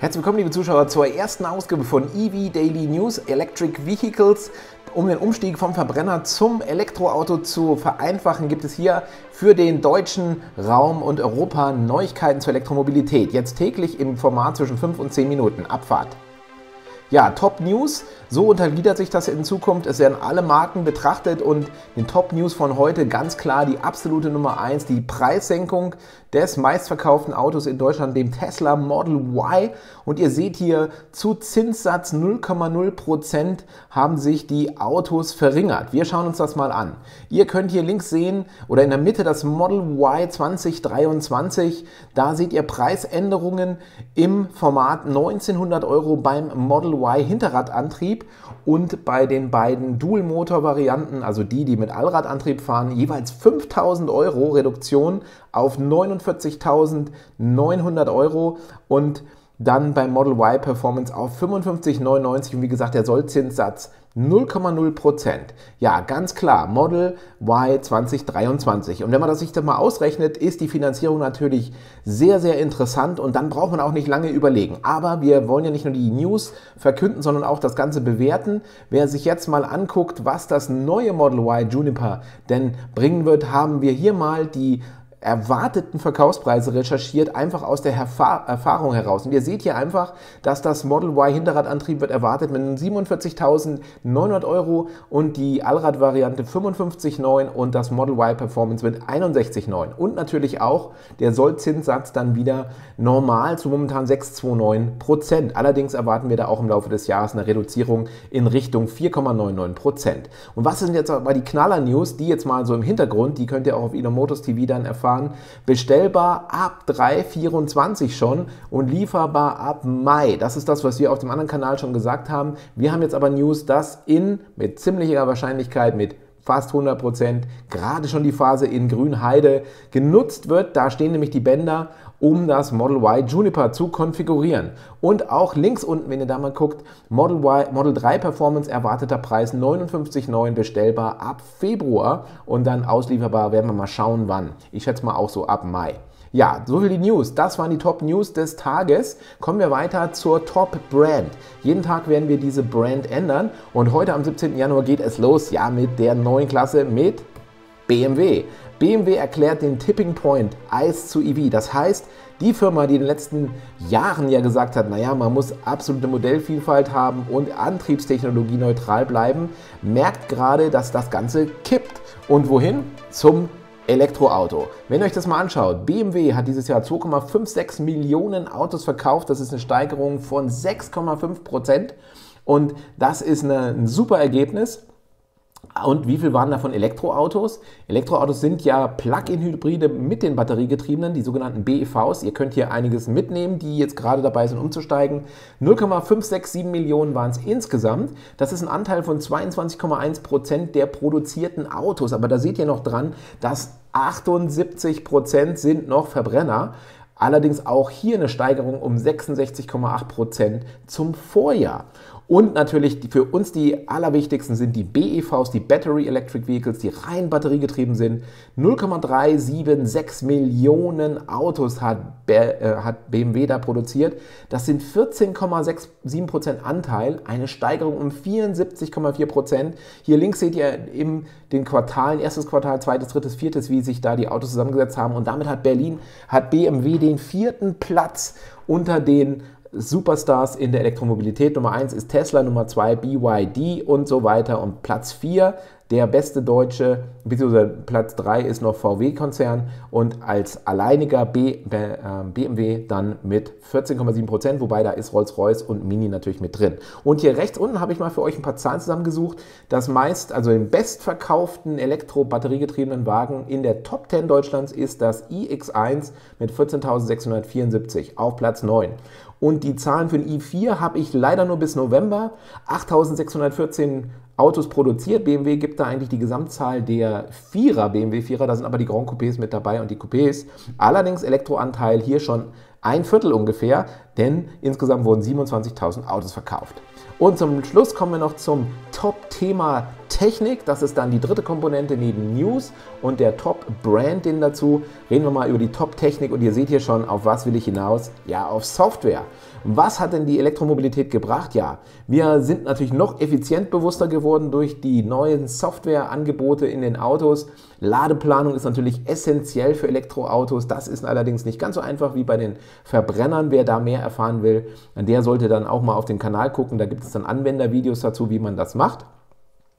Herzlich willkommen, liebe Zuschauer, zur ersten Ausgabe von EV Daily News Electric Vehicles. Um den Umstieg vom Verbrenner zum Elektroauto zu vereinfachen, gibt es hier für den deutschen Raum und Europa Neuigkeiten zur Elektromobilität. Jetzt täglich im Format zwischen 5 und 10 Minuten. Abfahrt. Ja, Top News, so untergliedert sich das in Zukunft. Es werden alle Marken betrachtet und den Top News von heute ganz klar die absolute Nummer 1, die Preissenkung des meistverkauften Autos in Deutschland, dem Tesla Model Y. Und ihr seht hier, zu Zinssatz 0,0% haben sich die Autos verringert. Wir schauen uns das mal an. Ihr könnt hier links sehen oder in der Mitte das Model Y 2023. Da seht ihr Preisänderungen im Format 1900 Euro beim Model Y Hinterradantrieb und bei den beiden Dual-Motor-Varianten, also die, die mit Allradantrieb fahren, jeweils 5000 Euro Reduktion auf 49.900 Euro. Und dann beim Model Y Performance auf 55,99 und wie gesagt der Sollzinssatz 0,0% Ja, ganz klar, Model Y 2023. Und wenn man das sich dann mal ausrechnet, ist die Finanzierung natürlich sehr, sehr interessant und dann braucht man auch nicht lange überlegen. Aber wir wollen ja nicht nur die News verkünden, sondern auch das Ganze bewerten. Wer sich jetzt mal anguckt, was das neue Model Y Juniper denn bringen wird, haben wir hier mal die erwarteten Verkaufspreise recherchiert, einfach aus der Erfahr Erfahrung heraus. Und ihr seht hier einfach, dass das Model Y Hinterradantrieb wird erwartet mit 47.900 Euro und die Allrad-Variante 55,9 und das Model Y Performance mit 61,9. Und natürlich auch der Sollzinssatz dann wieder normal zu momentan 6,29 Prozent. Allerdings erwarten wir da auch im Laufe des Jahres eine Reduzierung in Richtung 4,99 Prozent. Und was sind jetzt aber die Knaller-News, die jetzt mal so im Hintergrund, die könnt ihr auch auf Elon Motors TV dann erfahren, fahren. Bestellbar ab 3,24 schon und lieferbar ab Mai. Das ist das, was wir auf dem anderen Kanal schon gesagt haben. Wir haben jetzt aber News, dass in mit ziemlicher Wahrscheinlichkeit mit fast 100 Prozent, gerade schon die Phase in Grünheide genutzt wird. Da stehen nämlich die Bänder, um das Model Y Juniper zu konfigurieren. Und auch links unten, wenn ihr da mal guckt, Model, y, Model 3 Performance erwarteter Preis 59,9 bestellbar ab Februar und dann auslieferbar werden wir mal schauen wann. Ich schätze mal auch so ab Mai. Ja, so viel die News. Das waren die Top News des Tages. Kommen wir weiter zur Top Brand. Jeden Tag werden wir diese Brand ändern und heute am 17. Januar geht es los, ja, mit der neuen Klasse mit BMW. BMW erklärt den Tipping Point ICE zu EV. Das heißt, die Firma, die in den letzten Jahren ja gesagt hat, naja, man muss absolute Modellvielfalt haben und Antriebstechnologie neutral bleiben, merkt gerade, dass das Ganze kippt. Und wohin? Zum Elektroauto. Wenn ihr euch das mal anschaut, BMW hat dieses Jahr 2,56 Millionen Autos verkauft. Das ist eine Steigerung von 6,5 Prozent. Und das ist eine, ein super Ergebnis. Und wie viel waren davon Elektroautos? Elektroautos sind ja Plug-in-Hybride mit den Batteriegetriebenen, die sogenannten BEVs. Ihr könnt hier einiges mitnehmen, die jetzt gerade dabei sind, umzusteigen. 0,567 Millionen waren es insgesamt. Das ist ein Anteil von 22,1 Prozent der produzierten Autos. Aber da seht ihr noch dran, dass 78 Prozent sind noch Verbrenner. Allerdings auch hier eine Steigerung um 66,8 Prozent zum Vorjahr. Und natürlich für uns die allerwichtigsten sind die BEVs, die Battery Electric Vehicles, die rein batteriegetrieben sind. 0,376 Millionen Autos hat, äh, BMW da produziert. Das sind 14,67% Anteil, eine Steigerung um 74,4%. Hier links seht ihr in den Quartalen, erstes Quartal, zweites, drittes, viertes, wie sich da die Autos zusammengesetzt haben. Und damit hat Berlin, hat BMW den vierten Platz unter den Superstars in der Elektromobilität. Nummer 1 ist Tesla, Nummer 2 BYD und so weiter. Und Platz 4 der beste deutsche, beziehungsweise Platz 3 ist noch VW-Konzern und als alleiniger B, B, äh, BMW dann mit 14,7 Prozent, wobei da ist Rolls-Royce und Mini natürlich mit drin. Und hier rechts unten habe ich mal für euch ein paar Zahlen zusammengesucht. Das meist, also den bestverkauften elektro-batteriegetriebenen Wagen in der Top 10 Deutschlands ist das iX1 mit 14.674 auf Platz 9. Und die Zahlen für den i4 habe ich leider nur bis November. 8.614 Autos produziert. BMW gibt da eigentlich die Gesamtzahl der Vierer, BMW Vierer, da sind aber die Grand Coupés mit dabei und die Coupés. Allerdings Elektroanteil hier schon ein Viertel ungefähr, denn insgesamt wurden 27.000 Autos verkauft. Und zum Schluss kommen wir noch zum Top-Thema Technik. Das ist dann die dritte Komponente neben News und der Top-Brand dazu. Reden wir mal über die Top-Technik und ihr seht hier schon, auf was will ich hinaus? Ja, auf Software. Was hat denn die Elektromobilität gebracht? Ja, wir sind natürlich noch effizientbewusster geworden durch die neuen Softwareangebote in den Autos. Ladeplanung ist natürlich essentiell für Elektroautos. Das ist allerdings nicht ganz so einfach wie bei den Verbrennern. Wer da mehr erfahren will, der sollte dann auch mal auf den Kanal gucken. Da gibt es dann Anwendervideos dazu, wie man das macht.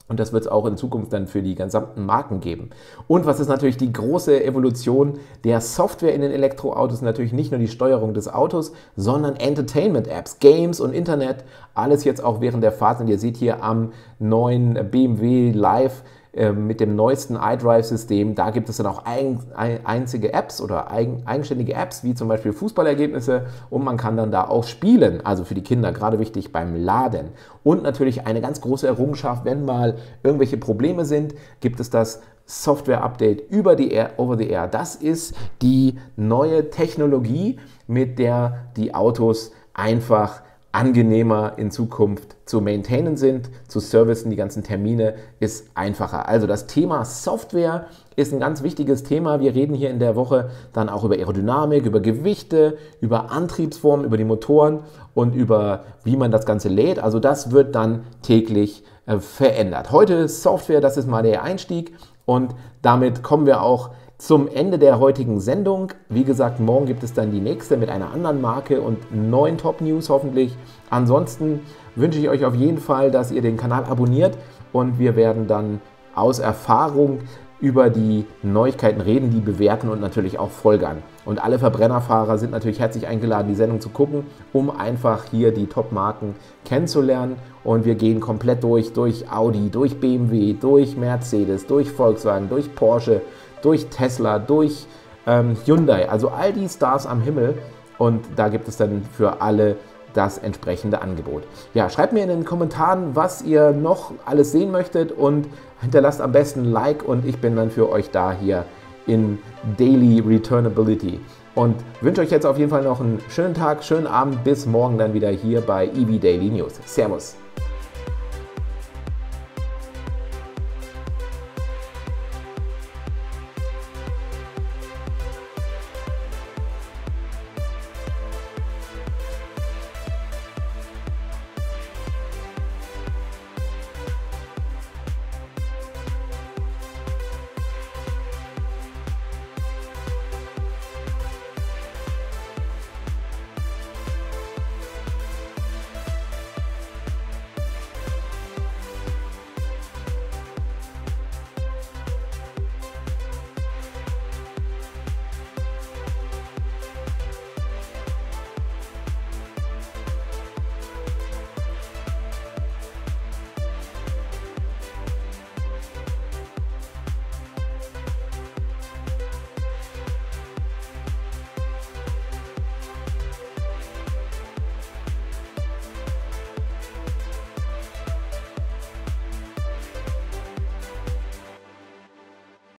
Und das wird es auch in Zukunft dann für die gesamten Marken geben. Und was ist natürlich die große Evolution der Software in den Elektroautos? Natürlich nicht nur die Steuerung des Autos, sondern Entertainment-Apps, Games und Internet. Alles jetzt auch während der Fahrt. Und ihr seht hier am neuen BMW Live mit dem neuesten iDrive-System. Da gibt es dann auch ein, ein, einzige Apps oder eigen, eigenständige Apps, wie zum Beispiel Fußballergebnisse und man kann dann da auch spielen, also für die Kinder gerade wichtig beim Laden. Und natürlich eine ganz große Errungenschaft, wenn mal irgendwelche Probleme sind, gibt es das Software-Update über die Air, over the Air. Das ist die neue Technologie, mit der die Autos einfach angenehmer in Zukunft zu maintainen sind, zu servicen. Die ganzen Termine ist einfacher. Also das Thema Software ist ein ganz wichtiges Thema. Wir reden hier in der Woche dann auch über Aerodynamik, über Gewichte, über Antriebsformen, über die Motoren und über wie man das Ganze lädt. Also das wird dann täglich äh, verändert. Heute Software, das ist mal der Einstieg und damit kommen wir auch zum Ende der heutigen Sendung. Wie gesagt, morgen gibt es dann die nächste mit einer anderen Marke und neuen Top-News hoffentlich. Ansonsten wünsche ich euch auf jeden Fall, dass ihr den Kanal abonniert und wir werden dann aus Erfahrung über die Neuigkeiten reden, die bewerten und natürlich auch folgern. Und alle Verbrennerfahrer sind natürlich herzlich eingeladen, die Sendung zu gucken, um einfach hier die Top-Marken kennenzulernen. Und wir gehen komplett durch, durch Audi, durch BMW, durch Mercedes, durch Volkswagen, durch Porsche, durch Tesla, durch ähm, Hyundai, also all die Stars am Himmel. Und da gibt es dann für alle das entsprechende Angebot. Ja, schreibt mir in den Kommentaren, was ihr noch alles sehen möchtet und hinterlasst am besten ein Like und ich bin dann für euch da hier in Daily Returnability. Und wünsche euch jetzt auf jeden Fall noch einen schönen Tag, schönen Abend, bis morgen dann wieder hier bei EV Daily News. Servus!